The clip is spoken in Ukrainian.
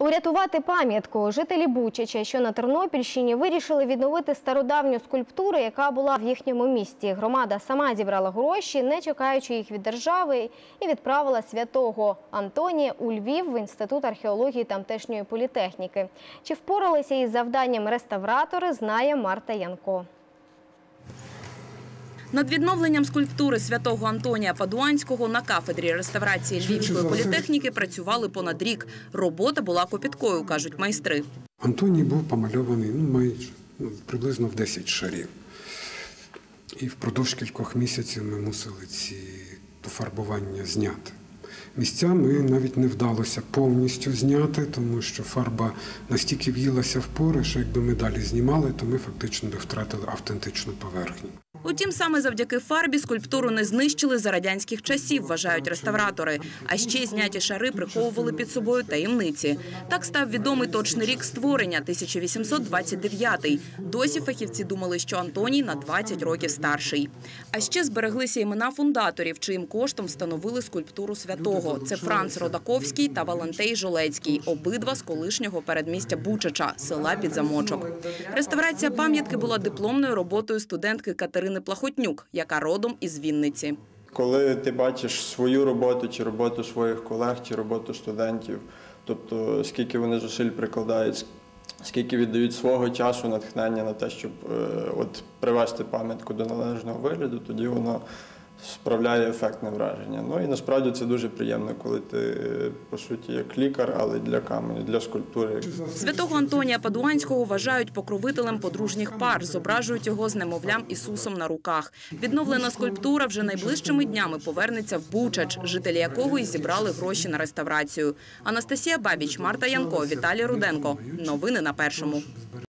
Урятувати пам'ятку жителі Бучача, що на Тернопільщині, вирішили відновити стародавню скульптуру, яка була в їхньому місті. Громада сама зібрала гроші, не чекаючи їх від держави, і відправила святого Антонія у Львів в інститут археології тамтешньої політехніки. Чи впоралися із завданням реставратори, знає Марта Янко. Над відновленням скульптури святого Антонія Падуанського на кафедрі реставрації Львівської політехніки працювали понад рік. Робота була копіткою, кажуть майстри. Антоній був помальований ну, майже ну, приблизно в 10 шарів. І впродовж кількох місяців ми мусили ці дофарбування зняти. Місцями навіть не вдалося повністю зняти, тому що фарба настільки в'їлася в пори, що якби ми далі знімали, то ми фактично би втратили автентичну поверхню. Утім, саме завдяки фарбі скульптуру не знищили за радянських часів, вважають реставратори. А ще зняті шари приховували під собою таємниці. Так став відомий точний рік створення 1829. Досі фахівці думали, що Антоній на 20 років старший. А ще збереглися імена фундаторів, чиїм коштом встановили скульптуру святого. Це Франц Родаковський та Валентей Жолецький, обидва з колишнього передмістя Бучача, села Підзамочок. Реставрація пам'ятки була дипломною роботою студентки Катерини Плахотнюк, яка родом із Вінниці. Коли ти бачиш свою роботу, чи роботу своїх колег, чи роботу студентів, тобто скільки вони зусиль прикладають, скільки віддають свого часу, натхнення на те, щоб е, от привести пам'ятку до належного вигляду, тоді воно справляє ефектне враження. Ну і насправді це дуже приємно, коли ти по суті як лікар, але для каменю, для скульптури. Святого Антонія Падуанського вважають покровителем подружніх пар. Зображують його з немовлям Ісусом на руках. Відновлена скульптура вже найближчими днями повернеться в Бучач, жителі якого і зібрали гроші на реставрацію. Анастасія Бабіч, Марта Янко, Віталій Руденко. Новини на першому.